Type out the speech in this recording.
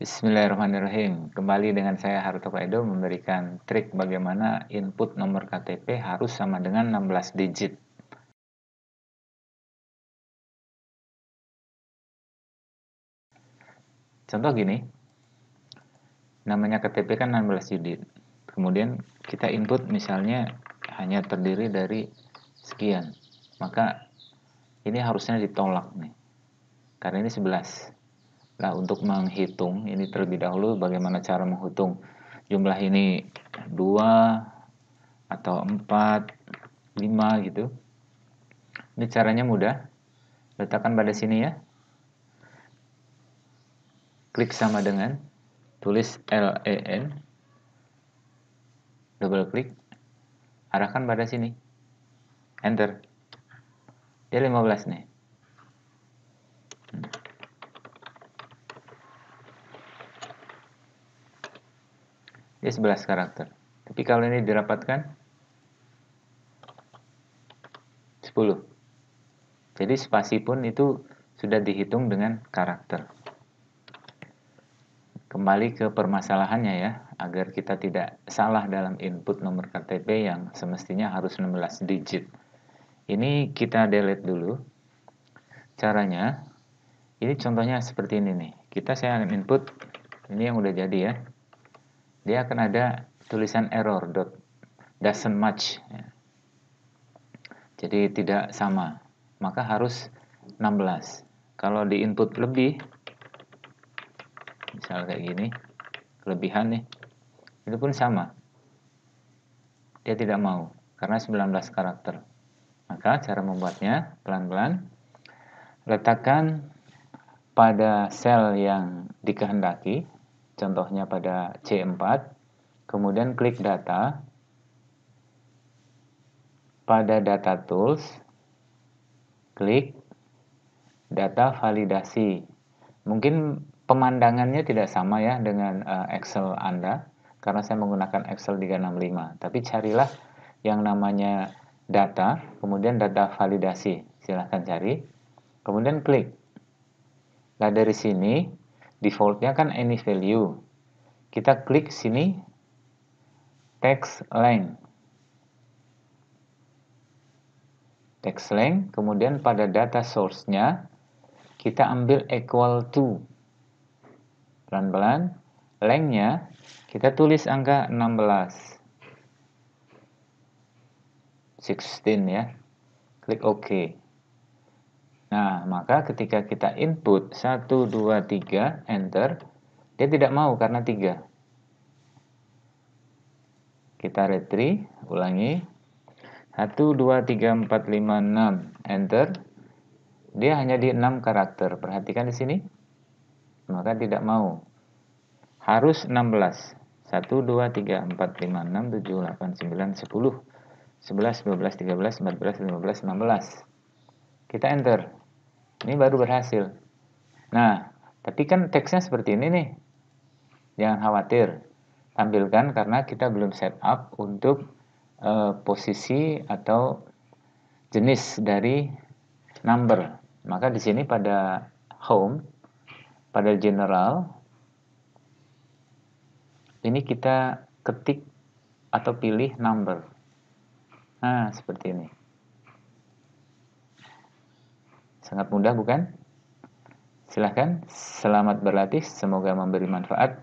Bismillahirrahmanirrahim. Kembali dengan saya Haruto Edo memberikan trik bagaimana input nomor KTP harus sama dengan 16 digit. Contoh gini, namanya KTP kan 16 digit. Kemudian kita input misalnya hanya terdiri dari sekian. Maka ini harusnya ditolak nih. Karena ini 11. Nah, untuk menghitung ini terlebih dahulu bagaimana cara menghitung jumlah ini 2 atau 4, 5 gitu. Ini caranya mudah. Letakkan pada sini ya. Klik sama dengan tulis LEN. Double klik. Arahkan pada sini. Enter. Dia 15 nih. Dia 11 karakter. Tapi kalau ini dirapatkan 10. Jadi spasi pun itu sudah dihitung dengan karakter. Kembali ke permasalahannya ya, agar kita tidak salah dalam input nomor KTP yang semestinya harus 16 digit. Ini kita delete dulu. Caranya, ini contohnya seperti ini nih. Kita saya input, ini yang udah jadi ya dia akan ada tulisan error dot doesn't match. Ya. jadi tidak sama. Maka harus 16 kalau di input lebih misal kayak gini kelebihan nih itu pun sama. Dia tidak mau karena 19 karakter. Maka cara membuatnya pelan-pelan letakkan pada sel yang dikehendaki contohnya pada C4, kemudian klik data, pada data tools, klik data validasi. Mungkin pemandangannya tidak sama ya dengan uh, Excel Anda, karena saya menggunakan Excel 365. Tapi carilah yang namanya data, kemudian data validasi. Silahkan cari, kemudian klik. Nah dari sini defaultnya kan any value. Kita klik sini text length. Text length kemudian pada data source-nya kita ambil equal to. Pelan-pelan. Length-nya kita tulis angka 16 16 ya. Klik OK Nah, maka ketika kita input 1, 2, 3, enter, dia tidak mau karena 3. Kita retry, ulangi. 1, 2, 3, 4, 5, 6, enter. Dia hanya di 6 karakter. Perhatikan di sini. Maka tidak mau. Harus 16. 1, 2, 3, 4, 5, 6, 7, 8, 9, 10, 11, 12, 13, 14, 15, 16. Kita enter. Ini baru berhasil. Nah, tapi kan teksnya seperti ini nih. Jangan khawatir. Tampilkan karena kita belum set up untuk uh, posisi atau jenis dari number. Maka di sini pada home, pada general, ini kita ketik atau pilih number. Nah, seperti ini. Sangat mudah bukan? Silahkan, selamat berlatih, semoga memberi manfaat.